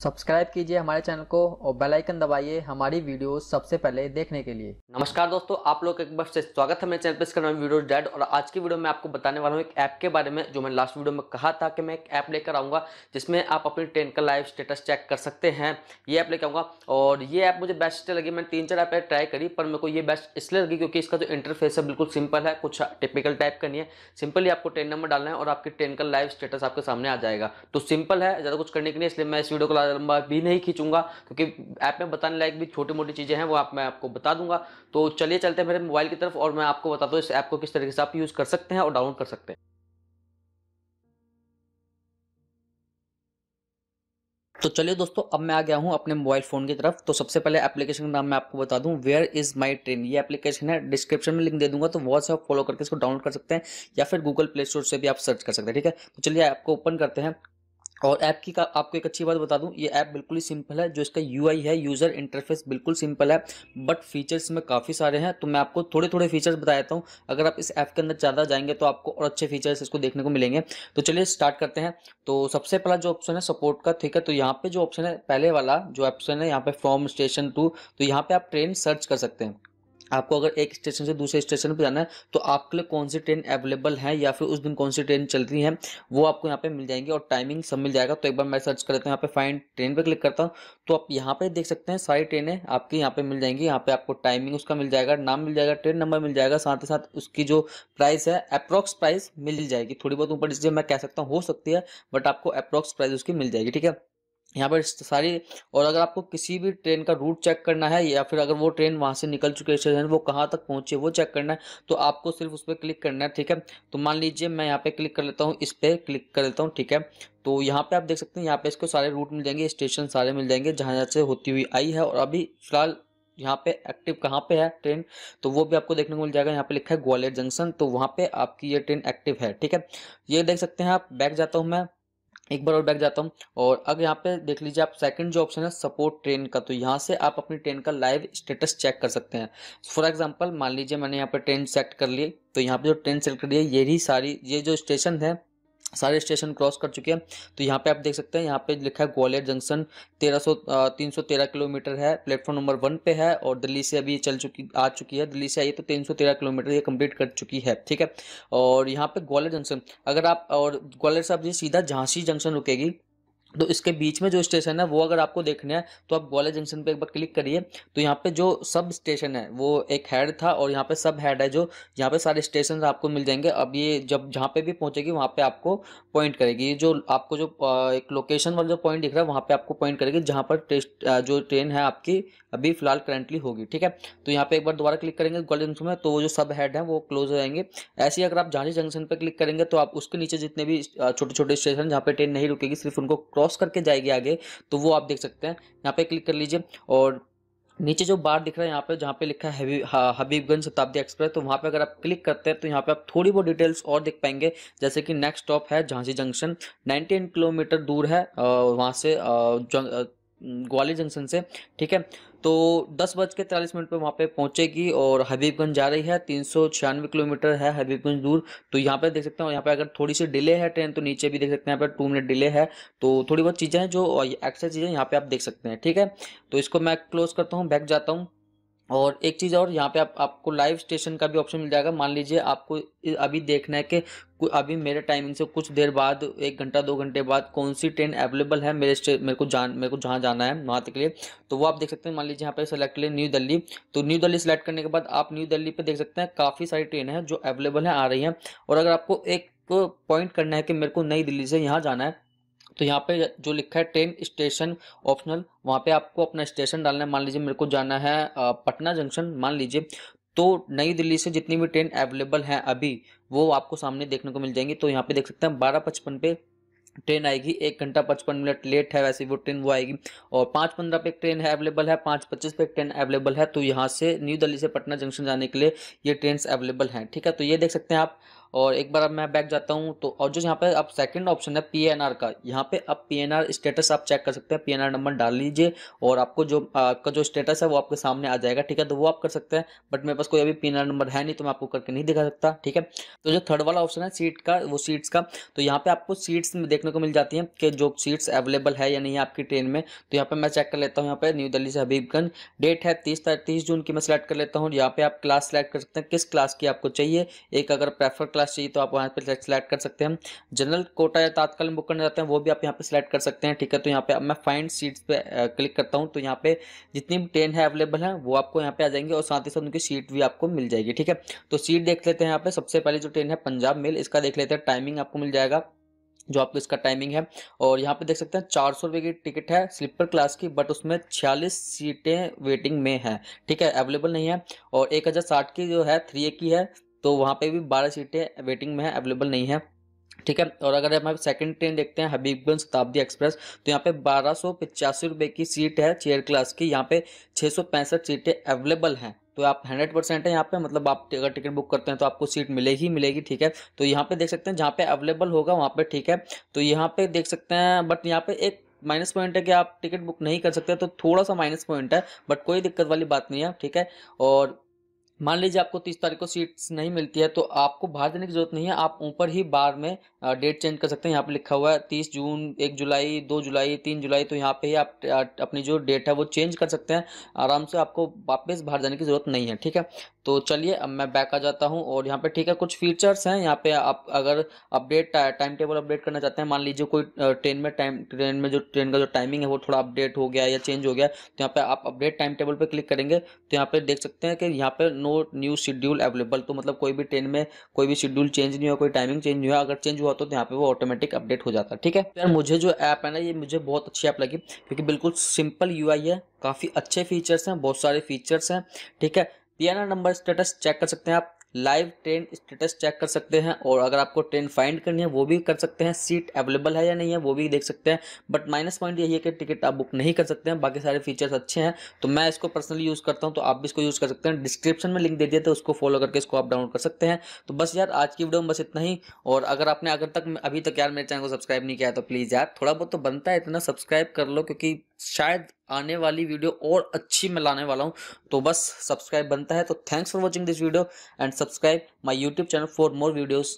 Subscribe कीजिए हमारे channel को और बेल आइकन दबाइए हमारी वीडियो सबसे पहले देखने के लिए। नमस्कार दोस्तों, आप लोग एक बार से स्वागत है मेरे चैनल पर इसका नाम वीडियो डैड और आज की वीडियो में आपको बताने वाला हूँ एक ऐप के बारे में, जो मैंने लास्ट वीडियो में कहा था कि मैं एक ऐप लेकर आऊँगा, जिसमें आप अपनी ट्रेन का लाइव स्टेटस चेक कर सकते हैं। ये ऐप लेकर आऊँगा और ये ऐप मुझे बेस्ट लगी, मैंने तीन चार ऐप ट्राई करी, पर मेरे को ये बेस्ट इसलिए लगी क्योंकि इसका जो इंटरफेस है बिल्कुल सिंपल है, कुछ टिपिकल टाइप का नहीं है। सिंपली आपको ट्रेन नंबर डालना है और आपकी ट्रेन का लाइव स्टेटस आपके सामने आ जाएगा। तो सिंपल है, ज़्यादा कुछ करने के लिए, इसलिए मैं इस वीडियो को लंबा भी नहीं खींचूँगा, क्योंकि ऐप में बताने लायक भी छोटी मोटी चीज़ें हैं, वो आप, मैं आपको बता दूँगा। तो चलिए चलते हैं मेरे मोबाइल की तरफ़, और मैं आपको बता दूँ इस ऐप को किस तरीके से आप यूज़ कर सकते हैं और डाउनलोड कर सकते हैं। तो चलिए दोस्तों, अब मैं आ गया हूँ अपने मोबाइल फ़ोन की तरफ़। तो सबसे पहले एप्लीकेशन का नाम मैं आपको बता दूँ वेयर इज़ माई ट्रेन ये एप्लीकेशन है डिस्क्रिप्शन में लिंक दे दूँगा तो बहुत से आप फॉलो करके इसको डाउनलोड कर सकते हैं, या फिर गूगल प्ले स्टोर से भी आप सर्च कर सकते हैं, ठीक है? तो चलिए आपको ओपन करते हैं। और ऐप की का आपको एक अच्छी बात बता दूँ, ये ऐप बिल्कुल ही सिंपल है, जो इसका यूआई है यूज़र इंटरफेस बिल्कुल सिंपल है बट फीचर्स में काफ़ी सारे हैं तो मैं आपको थोड़े थोड़े फीचर्स बता देता हूँ। अगर आप इस ऐप के अंदर ज़्यादा जाएँगे तो आपको और अच्छे फीचर्स इसको देखने को मिलेंगे। तो चलिए स्टार्ट करते हैं। तो सबसे पहला जो ऑप्शन है सपोर्ट का, ठीक है? तो यहाँ पर जो ऑप्शन है, पहले वाला जो ऑप्शन है, यहाँ पर फ्रॉम स्टेशन टू तो यहाँ पर आप ट्रेन सर्च कर सकते हैं। आपको अगर एक स्टेशन से दूसरे स्टेशन पर जाना है तो आपके लिए कौन सी ट्रेन अवेलेबल है या फिर उस दिन कौन सी ट्रेन चल रही है, वो आपको यहाँ पे मिल जाएँगी और टाइमिंग सब मिल जाएगा। तो एक बार मैं सर्च कर लेता हूँ, यहाँ पे फाइंड ट्रेन पे क्लिक करता हूँ तो आप यहाँ पे देख सकते हैं सारी ट्रेनें आपकी यहाँ पे मिल जाएँगी। यहाँ पे आपको टाइमिंग उसका मिल जाएगा, नाम मिल जाएगा ट्रेन नंबर मिल जाएगा, साथ ही साथ उसकी जो प्राइस है अप्रॉक्स प्राइस मिल जाएगी। थोड़ी बहुत ऊपर इसलिए मैं कह सकता हूँ, हो सकती है बट आपको अप्रॉक्स प्राइस उसकी मिल जाएगी, ठीक है? यहाँ पर सारी, और अगर आपको किसी भी ट्रेन का रूट चेक करना है, या फिर अगर वो ट्रेन वहाँ से निकल चुके स्टेशन वो कहाँ तक पहुँचे, वो चेक करना है तो आपको सिर्फ़ उस पर क्लिक करना है, ठीक है? तो मान लीजिए मैं यहाँ पे क्लिक कर लेता हूँ, इस पर क्लिक कर लेता हूँ, ठीक है? तो यहाँ पे आप देख सकते हैं, यहाँ पे इसको सारे रूट मिल जाएँगे स्टेशन सारे मिल जाएँगे, जहाँ जहाँ से होती हुई आई है, और अभी फ़िलहाल यहाँ पे एक्टिव कहाँ पे है ट्रेन तो वो भी आपको देखने को मिल जाएगा, यहाँ पे लिखा है ग्वालियर जंक्शन तो वहाँ पे आपकी ये ट्रेन एक्टिव है, ठीक है? ये देख सकते हैं आप बैक जाता हूँ मैं एक बार और बैक जाता हूँ। और अब यहाँ पे देख लीजिए आप सेकंड जो ऑप्शन है सपोर्ट ट्रेन का। तो यहाँ से आप अपनी ट्रेन का लाइव स्टेटस चेक कर सकते हैं। फॉर एग्जांपल मान लीजिए मैंने यहाँ पे ट्रेन सेलेक्ट कर ली। तो यहाँ पे जो ट्रेन सेलेक्ट कर है ही सारी, ये जो स्टेशन है सारे स्टेशन क्रॉस कर चुके हैं। तो यहाँ पे आप देख सकते हैं, यहाँ पे लिखा है ग्वालियर जंक्शन, तेरह सौ तीन सौ तेरह किलोमीटर है, प्लेटफॉर्म नंबर वन पे है और दिल्ली से अभी चल चुकी, आ चुकी है। दिल्ली से आई तो तीन सौ तेरह किलोमीटर ये कंप्लीट कर चुकी है, ठीक है? और यहाँ पे ग्वालियर जंक्शन, अगर आप, और ग्वालियर से आप सीधा झांसी जंक्शन रुकेगी तो इसके बीच में जो स्टेशन है, वो अगर आपको देखना है तो आप ग्वालियर जंक्शन पे एक बार क्लिक करिए। तो यहाँ पे जो सब स्टेशन है, वो एक हेड था और यहाँ पे सब हेड है जो, यहाँ पे सारे स्टेशन आपको मिल जाएँगे। अब ये जब जहाँ पे भी पहुँचेगी, वहाँ पे आपको पॉइंट करेगी। ये जो आपको जो एक लोकेशन वाला जो पॉइंट दिख रहा है, वहाँ पर आपको पॉइंट करेगी, जहाँ पर टेस्ट जो ट्रेन है आपकी अभी फ़िलहाल करंटली होगी, ठीक है? तो यहाँ पे एक बार दोबारा क्लिक करेंगे ग्वालियर जंक्शन में तो वो जो सब हेड है वो क्लोज हो जाएँगे। ऐसे ही अगर आप झांसी जंक्शन पर क्लिक करेंगे तो आप उसके नीचे जितने भी छोटे छोटे स्टेशन जहाँ पे ट्रेन नहीं रुकेगी, सिर्फ़ उनको क्रॉस करके जाएगी आगे तो वो आप देख सकते हैं। यहाँ पे क्लिक कर लीजिए और नीचे जो बार दिख रहा है यहाँ पे, जहाँ पे लिखा है हबीब हबीबगंज शताब्दी एक्सप्रेस तो वहाँ पे अगर आप क्लिक करते हैं तो यहाँ पे आप थोड़ी बहुत डिटेल्स और देख पाएँगे। जैसे कि नेक्स्ट स्टॉप है झांसी जंक्शन 19 किलोमीटर दूर है वहाँ से ग्वालियर जंक्शन से, ठीक है? तो दस बज के तिरालीस मिनट पर वहाँ पे पहुँचेगी और हबीबगंज जा रही है, तीन सौ छियानवे किलोमीटर है हबीबगंज दूर। तो यहाँ पे देख सकते हैं, यहाँ पे अगर थोड़ी सी डिले है ट्रेन तो नीचे भी देख सकते हैं यहाँ पे टू मिनट डिले है। तो थोड़ी बहुत चीज़ें हैं जो एक्स्ट्रा चीज़ें यहाँ पर आप देख सकते हैं, ठीक है? तो इसको मैं क्लोज करता हूँ, बैक जाता हूँ। और एक चीज़ और, यहाँ पे आप, आपको लाइव स्टेशन का भी ऑप्शन मिल जाएगा। मान लीजिए आपको अभी देखना है कि अभी मेरे टाइमिंग से कुछ देर बाद, एक घंटा, दो घंटे बाद कौन सी ट्रेन अवेलेबल है मेरे स्टे मेरे को जान, मेरे को जहाँ जाना है वहाँ तक के लिए। तो वो आप देख सकते हैं, मान लीजिए यहाँ पे सेलेक्ट करें न्यू दिल्ली तो न्यू दिल्ली सेलेक्ट करने के बाद आप न्यू दिल्ली पर देख सकते हैं, काफ़ी सारी ट्रेन है जो अवेलेबल है, आ रही हैं। और अगर आपको एक पॉइंट करना है कि मेरे को नई दिल्ली से यहाँ जाना है तो यहाँ पे जो लिखा है ट्रेन स्टेशन ऑप्शनल, वहाँ पे आपको अपना स्टेशन डालना है। मान लीजिए मेरे को जाना है पटना जंक्शन, मान लीजिए। तो नई दिल्ली से जितनी भी ट्रेन अवेलेबल हैं अभी, वो आपको सामने देखने को मिल जाएँगी। तो यहाँ पे देख सकते हैं, बारह पचपन पे ट्रेन आएगी, एक घंटा पचपन मिनट लेट है वैसे वो ट्रेन, वो आएगी। और पाँच पंद्रह पे एक ट्रेन है अवेलेबल है, पाँच पच्चीस पे एक ट्रेन अवेलेबल है। तो यहाँ से न्यू दिल्ली से पटना जंक्शन जाने के लिए ये ट्रेन अवेलेबल हैं, ठीक है। तो ये देख सकते हैं आप और एक बार अब मैं बैक जाता हूँ तो और जो यहाँ पे अब सेकंड ऑप्शन है पीएनआर का, यहाँ पे अब पी स्टेटस आप चेक कर सकते हैं पीएनआर नंबर डाल लीजिए और आपको जो आपका जो स्टेटस है वो आपके सामने आ जाएगा, ठीक है? तो वो आप कर सकते हैं बट मेरे पास कोई अभी पीएनआर नंबर है नहीं तो मैं आपको करके नहीं दिखा सकता, ठीक है? तो जो थर्ड वाला ऑप्शन है सीट का, वो सीट्स का तो यहाँ पे आपको सीट्स देखने को मिल जाती हैं कि जो सीट्स अवेलेबल है या नहीं आपकी ट्रेन में तो यहाँ पे मैं चेक कर लेता हूँ, यहाँ पे न्यू दिल्ली से हबीबगंज डेट है तीस तीस जून की मैं सिलेक्ट कर लेता हूँ, यहाँ पे आप क्लास सेलेक्ट कर सकते हैं, किस क्लास की आपको चाहिए? एक अगर प्रेफर क्लास चाहिए तो आप वहाँ पे सेलेक्ट कर सकते हैं। जनरल कोटा या तात्कालीन बुक करना चाहते हैं, वो भी आप यहाँ पे सिलेक्ट कर सकते हैं, ठीक है? तो यहाँ पे मैं फाइंड सीट्स पे क्लिक करता हूँ तो यहाँ पे जितनी भी ट्रेन है अवेलेबल है, वो आपको यहाँ पे आ जाएँगे और साथ ही साथ उनकी सीट भी आपको मिल जाएगी, ठीक है? तो सीट देख लेते हैं यहाँ पे, सबसे पहले जो ट्रेन है, पंजाब मेल इसका देख लेते हैं टाइमिंग आपको मिल जाएगा, जो आपको इसका टाइमिंग है। और यहाँ पे देख सकते हैं, चार सौ की टिकट है स्लीपर क्लास की बट उसमें छियालीस सीटें वेटिंग में है, ठीक है? अवेलेबल नहीं है। और एक हज़ार साठ की जो है थ्री ए की है तो वहाँ पे भी बारह सीटें वेटिंग में है अवेलेबल नहीं है। ठीक है? और अगर हम सेकंड ट्रेन देखते हैं हबीबगंज शताब्दी एक्सप्रेस तो यहाँ पे बारह सौ रुपये की सीट है चेयर क्लास की। यहाँ पे छः सौ पैंसठ सीटें अवेलेबल हैं। तो आप हंड्रेड परसेंट है यहाँ पे मतलब आप अगर टिकट बुक करते हैं तो आपको सीट मिलेगी मिलेगी, ठीक है? तो यहाँ पे देख सकते हैं, जहाँ पे अवेलेबल होगा वहाँ पे, ठीक है? तो यहाँ पे देख सकते हैं बट यहाँ पे एक माइनस पॉइंट है कि आप टिकट बुक नहीं कर सकते तो थोड़ा सा माइनस पॉइंट है बट कोई दिक्कत वाली बात नहीं है, ठीक है? और मान लीजिए आपको तीस तारीख को सीट्स नहीं मिलती है तो आपको बाहर जाने की ज़रूरत नहीं है, आप ऊपर ही बार में डेट चेंज कर सकते हैं। यहाँ पे लिखा हुआ है तीस जून, एक जुलाई, दो जुलाई, तीन जुलाई तो यहाँ पे ही आप अपनी जो डेट है वो चेंज कर सकते हैं। आराम से आपको वापस बाहर जाने की ज़रूरत नहीं है, ठीक है? तो चलिए अब मैं बैक आ जाता हूँ और यहाँ पे ठीक है, कुछ फीचर्स हैं। यहाँ पे आप अगर अपडेट टाइम टेबल अपडेट करना चाहते हैं, मान लीजिए कोई ट्रेन में टाइम ट्रेन में जो ट्रेन का जो टाइमिंग है वो थोड़ा अपडेट हो गया या चेंज हो गया तो यहाँ पे आप अपडेट टाइम टेबल पर क्लिक करेंगे तो यहाँ पे देख सकते हैं कि यहाँ पे नो न्यू शेड्यूल अवेलेबल तो मतलब कोई भी ट्रेन में कोई भी शेड्यूल चेंज नहीं हुआ, कोई टाइमिंग चेंज नहीं हुआ, अगर चेंज हुआ तो यहाँ पे वो ऑटोमेटिक अपडेट हो जाता है ठीक है? यार मुझे जो ऐप है ना, ये मुझे बहुत अच्छी ऐप लगी, क्योंकि बिल्कुल सिंपल यूआई है, काफ़ी अच्छे फीचर्स हैं, बहुत सारे फीचर्स हैं, ठीक है? पी नंबर स्टेटस चेक कर सकते हैं आप, लाइव ट्रेन स्टेटस चेक कर सकते हैं, और अगर आपको ट्रेन फाइंड करनी है, वो भी कर सकते हैं, सीट अवेलेबल है या नहीं है, वो भी देख सकते हैं, बट माइनस पॉइंट यही है कि टिकट आप बुक नहीं कर सकते हैं, बाकी सारे फीचर्स अच्छे हैं तो मैं इसको पर्सनली यूज़ करता हूँ तो आप भी इसको यूज़ कर सकते हैं डिस्क्रिप्शन में लिंक दे दिया तो उसको फॉलो करके इसको आप डाउनलोड कर सकते हैं तो बस यार आज की वीडियो में बस इतना ही, और अगर आपने अगर तक अभी तक यार मेरे चैनल को सब्सक्राइब नहीं किया तो प्लीज़ यार थोड़ा बहुत तो बनता है, इतना सब्सक्राइब कर लो, क्योंकि शायद आने वाली वीडियो और अच्छी मैं लाने वाला हूँ। तो बस सब्सक्राइब बनता है। तो thanks for watching this video and subscribe my YouTube channel for more videos